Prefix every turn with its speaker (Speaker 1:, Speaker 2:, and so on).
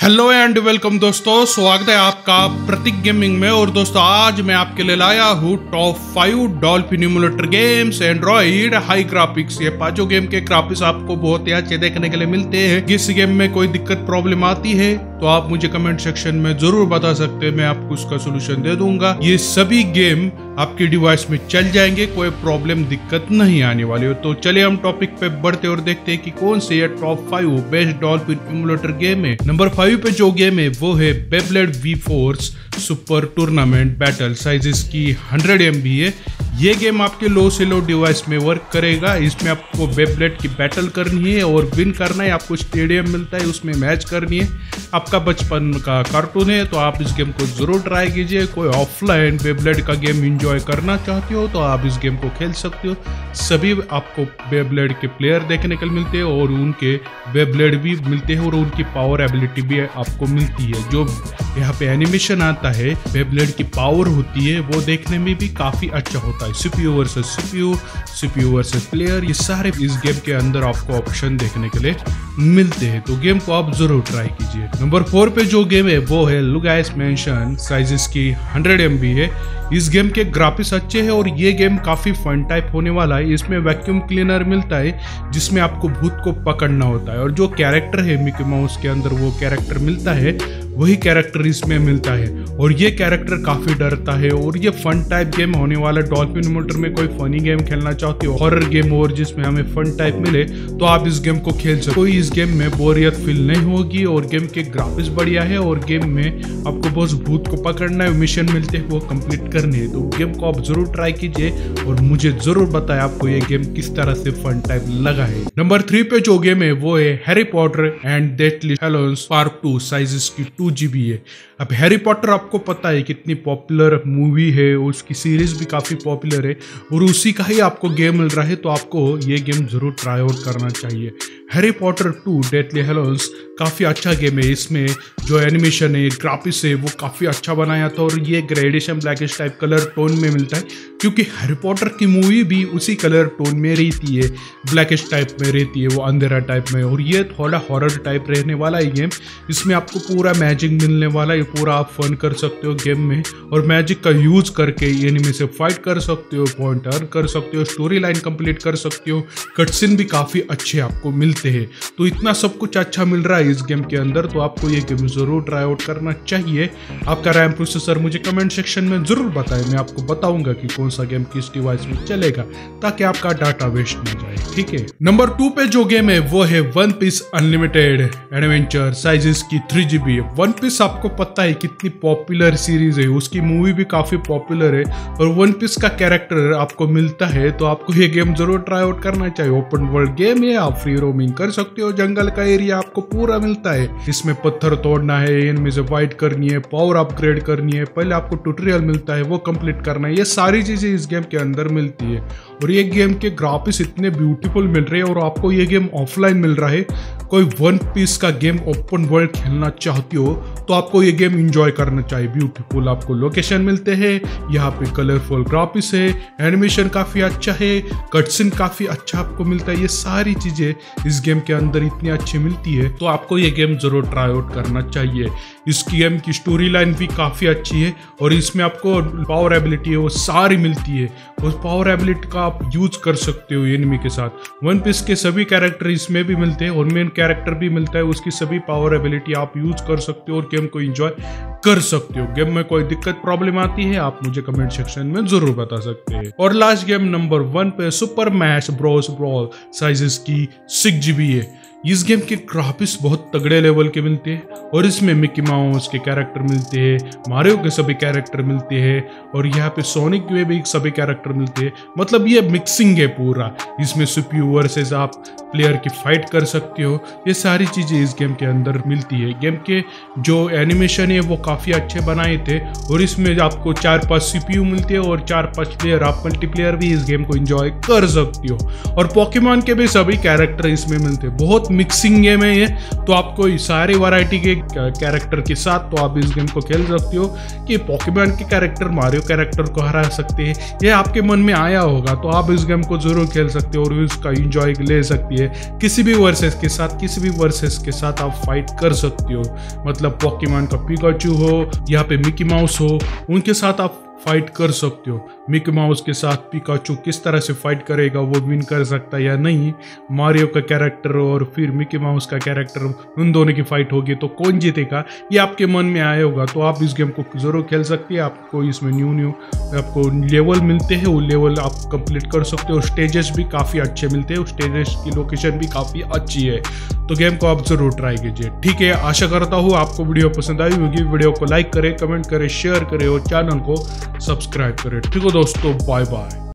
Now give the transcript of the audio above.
Speaker 1: Hello and welcome दोस्तों, स्वागत है आपका प्रतीक गेमिंग में। और दोस्तों, आज मैं आपके लिए लाया हूँ top five Dolphin emulator games Android high graphics ये पाँचों गेम के ग्राफिक्स आपको बहुत ही अच्छे देखने के लिए मिलते हैं। किस गेम में कोई दिक्कत प्रॉब्लम आती है तो आप मुझे कमेंट सेक्शन में ज़रूर बता सकते हैं, मैं आपको उसका सोल्यूशन दे दूँगा। ये सभी गेम आपके डिवाइस में चल जाएँगे, कोई प्रॉब्लम दिक्कत नहीं आने वाली हो। तो चलिए हम टॉपिक पे बढ़ते और देखते हैं कि कौन से ये top five best Dolphin emulator game है। नंबर फाइव पे जो गेम है, वो है Beyblade V force super tournament battle sizes की 100 एम है। ये गेम आपके लो से लो डिवाइस में वर्क करेगा, इसमें आपको बेबलेट की बैटल करनी है और विन करना है, आपको स्टेडियम मिलता है, उसमें मैच करनी है। आपका बचपन का कार्टून है तो आप इस गेम को ज़रूर ट्राई कीजिए। कोई ऑफलाइन वेबलेट का गेम इंजॉय करना चाहते हो तो आप इस गेम को खेल सकते हो। सभी आपको वेबलेट के प्लेयर देखने को मिलते हैं और उनके वेबलेट भी मिलते हैं और उनकी पावर एबिलिटी भी आपको मिलती है। जो यहाँ पे एनिमेशन आता है वेबलेट की पावर होती है, वो देखने में भी काफ़ी अच्छा होता है। CPU versus CPU CPU versus player ये सारे इस गेम के अंदर आपको ऑप्शन देखने के लिए मिलते हैं तो गेम को आप ज़रूर ट्राई कीजिए। नंबर फोर पे जो गेम है, वो है लुगाइस मेंशन साइजेस की 100 एम है। इस गेम के ग्राफिक्स अच्छे हैं और ये गेम काफ़ी फन टाइप होने वाला है। इसमें वैक्यूम क्लीनर मिलता है, जिसमें आपको भूत को पकड़ना होता है। और जो कैरेक्टर है मिकी माउस के अंदर, वो कैरेक्टर मिलता है। वही कैरेक्टर इसमें मिलता है। और ये कैरेक्टर काफ़ी डरता है। और ये फन टाइप गेम होने वाला डॉल्फिन मोटर में कोई फनी गेम खेलना चाहते हो हॉरर गेम और जिसमें हमें फन टाइप मिले तो आप इस गेम को खेल सकते कोई इस गेम में बोरियत फील नहीं होगी। और गेम के ग्राफिक्स बढ़िया है। और गेम में आपको बस भूत को पकड़ना है मिशन मिलते हैं, वो कंप्लीट करने हैं। तो गेम को आप ज़रूर ट्राई कीजिए। और मुझे ज़रूर बताएँ आपको ये गेम किस तरह से फन टाइप लगा है। नंबर थ्री पे जो गेम है, वो है Harry Potter and Deathly Hallows part two sizes की टू जीबी है। अब हैरी पॉटर आपको पता है कितनी पॉपुलर मूवी है, उसकी सीरीज़ भी काफ़ी पॉपुलर है और उसी का ही आपको गेम मिल रहा है तो आपको ये गेम ज़रूर ट्राई आउट करना चाहिए। Harry Potter two Deathly Hallows काफ़ी अच्छा गेम है। इसमें जो एनिमेशन है ग्राफिक्स है, वो काफ़ी अच्छा बनाया था और ये gradation blackish type colour tone में मिलता है। क्योंकि हैरी पॉटर की मूवी भी उसी कलर टोन में रहती है। ब्लैकिश टाइप में रहती है, वो अंधेरा टाइप में। और ये थोड़ा हॉरर टाइप रहने वाला है गेम इसमें आपको पूरा मैजिक मिलने वाला है, पूरा आप फन कर सकते हो गेम में। और मैजिक का यूज़ करके एनिमी से फाइट कर सकते हो पॉइंट अर्न कर सकते हो स्टोरी लाइन कंप्लीट कर सकते हो। कटसिन भी काफ़ी अच्छे आपको मिलते हैं। तो इतना सब कुछ अच्छा मिल रहा है। इस गेम के अंदर तो आपको ये गेम ज़रूर ट्राई आउट करना चाहिए। आपका रैम प्रोसेसर मुझे कमेंट सेक्शन में ज़रूर बताएँ। मैं आपको बताऊँगा कि कौन सा गेम किस डिवाइस में चलेगा, ताकि आपका डाटा वेस्ट ना जाए, ठीक है? नंबर टू पे जो गेम है, वो है One Piece Unlimited Adventure sizes की थ्री जीबी वन पीस आपको पता है कितनी पॉपुलर सीरीज़ है, उसकी मूवी भी काफ़ी पॉपुलर है, और वन पीस का कैरेक्टर आपको मिलता है तो आपको ये गेम ज़रूर ट्राई आउट करना चाहिए। ओपन वर्ल्ड गेम है, आप फ्री रोमिंग कर सकते हो, जंगल का एरिया आपको पूरा मिलता है। इसमें पत्थर तोड़ना है इनमें से फाइट करनी है पावर अपग्रेड करनी है। पहले आपको ट्यूटोरियल मिलता है, वो कंप्लीट करना है। ये सारी चीज़ें इस गेम के अंदर मिलती है। और ये गेम के ग्राफिक्स इतने ब्यूटीफुल मिल रहे हैं और आपको ये गेम ऑफलाइन मिल रहा है। कोई वन पीस का गेम ओपन वर्ल्ड खेलना चाहती हो तो आपको ये गेम इंजॉय करना चाहिए। ब्यूटीफुल आपको लोकेशन मिलते हैं। यहाँ पे कलरफुल ग्राफिक्स है। एनिमेशन काफ़ी अच्छा है। कटसिन काफ़ी अच्छा आपको मिलता है। ये सारी चीज़ें इस गेम के अंदर इतनी अच्छी मिलती है। तो आपको ये गेम ज़रूर ट्राई आउट करना चाहिए। इस गेम की स्टोरी लाइन भी काफ़ी अच्छी है और इसमें आपको पावर एबिलिटी है, वो सारी मिलती है। उस पावर एबिलिटी का आप यूज़ कर सकते हो एनिमी के साथ। वन पीस के सभी कैरेक्टर इसमें भी मिलते हैं और मेन कैरेक्टर भी मिलता है। उसकी सभी पावर एबिलिटी आप यूज़ कर सकते हो और गेम को एंजॉय कर सकते हो। गेम में कोई दिक्कत प्रॉब्लम आती है, आप मुझे कमेंट सेक्शन में ज़रूर बता सकते हैं। और लास्ट गेम नंबर वन पे Super Smash Bros Brawl sizes की सिक्स जीबी है। इस गेम के ग्राफिक्स बहुत तगड़े लेवल के मिलते हैं और इसमें मिकी माउस के कैरेक्टर मिलते हैं मारियो के सभी कैरेक्टर मिलते हैं और यहाँ पे सोनिक के भी सभी कैरेक्टर मिलते हैं। मतलब ये मिक्सिंग है पूरा। इसमें सुप्यू वर्सेस आप प्लेयर की फाइट कर सकते हो। ये सारी चीज़ें इस गेम के अंदर मिलती है। गेम के जो एनिमेशन है वो काफ़ी अच्छे बनाए थे और इसमें आपको चार पाँच सीपीयू मिलते हैं और चार पाँच प्लेयर आप मल्टीप्लेयर भी इस गेम को एंजॉय कर सकते हो। और पॉकीमॉन के भी सभी कैरेक्टर इसमें मिलते हैं। बहुत मिक्सिंग गेम है ये। तो आपको सारी वैरायटी के कैरेक्टर के साथ तो आप इस गेम को खेल सकते हो कि पॉकीमैन के कैरेक्टर मारियो कैरेक्टर को हरा सकते हैं। ये आपके मन में आया होगा तो आप इस गेम को ज़रूर खेल सकते हो और इसका इंजॉय ले सकती है। किसी भी वर्सेस के साथ, किसी भी वर्सेस के साथ आप फाइट कर सकते हो। मतलब पॉकीमैन का पिकाचू हो यहाँ पे मिकी माउस हो उनके साथ आप फाइट कर सकते हो। मिकी माउस के साथ पिकाचू किस तरह से फाइट करेगा, वो विन कर सकता है या नहीं? मारियो का कैरेक्टर और फिर मिकी माउस का कैरेक्टर उन दोनों की फाइट होगी तो कौन जीतेगा? ये आपके मन में आया होगा तो आप इस गेम को ज़रूर खेल सकते हैं। आपको इसमें न्यू न्यू आपको लेवल मिलते हैं, वो लेवल आप कंप्लीट कर सकते हो। स्टेजेस भी काफ़ी अच्छे मिलते हैं स्टेजेस की लोकेशन भी काफ़ी अच्छी है। तो गेम को आप ज़रूर ट्राई कीजिए। ठीक है, आशा करता हूँ आपको वीडियो पसंद आई होगी। वीडियो को लाइक करें कमेंट करें शेयर करें और चैनल को सब्सक्राइब करें। ठीक है दोस्तों बाय बाय